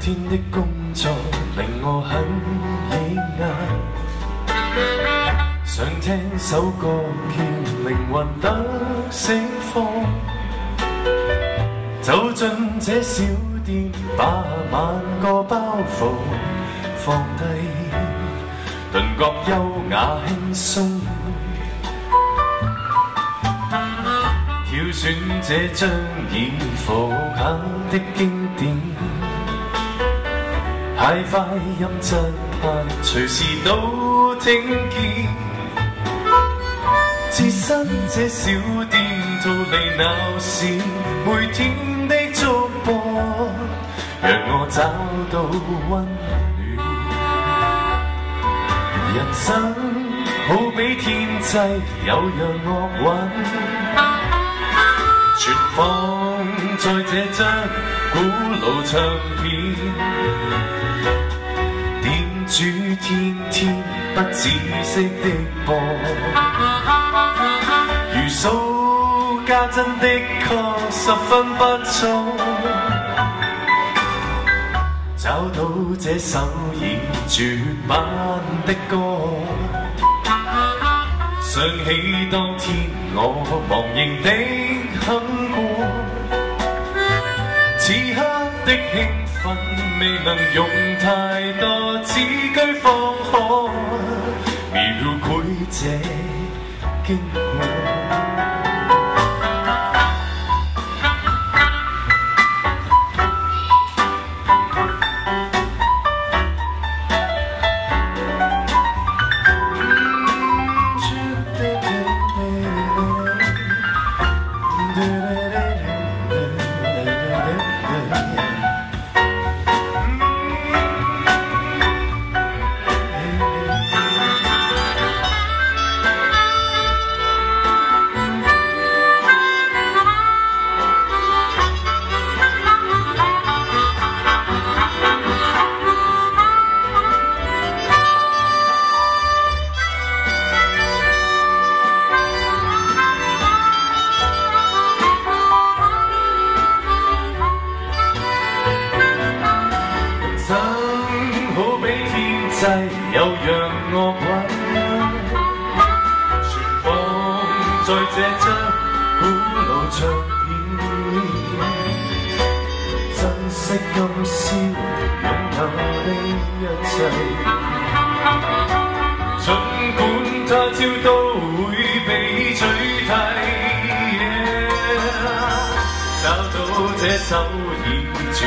天的工作令我很抑压，想听首歌叫灵魂得释放，走进这小店，把万个包袱放低，顿觉优雅轻松。挑选这张已复刻的经典，太快音质派，随时都听见。置身这小店，逃离闹市，每天的触播，让我找到温暖。人生好比天际，有样乐韵。存放在这张古老唱片，主天天不止息的播，如数家真的确十分不错，找到这首已绝版的歌。想起当天我忘形的哼过，此刻的兴分未能用太多字句方可描绘这经过。在这张古老唱片。珍惜今宵拥有的一切，尽管他朝都会被取替。找到这首已绝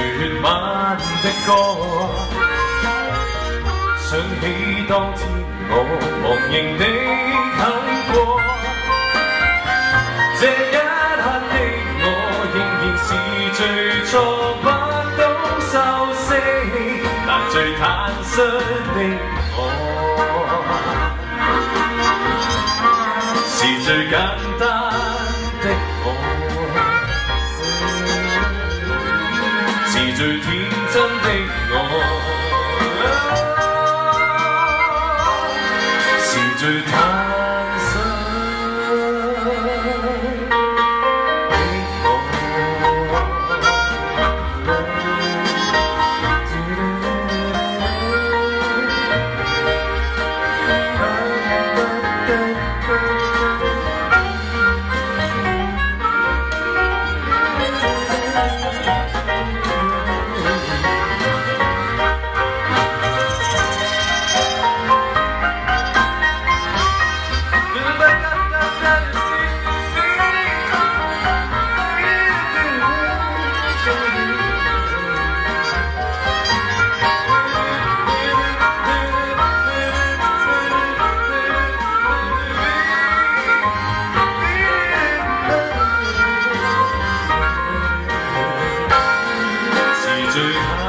版的歌。想起当天我忘形的很过，的我，是最简单的我，是最天真的我。是最。Hallelujah.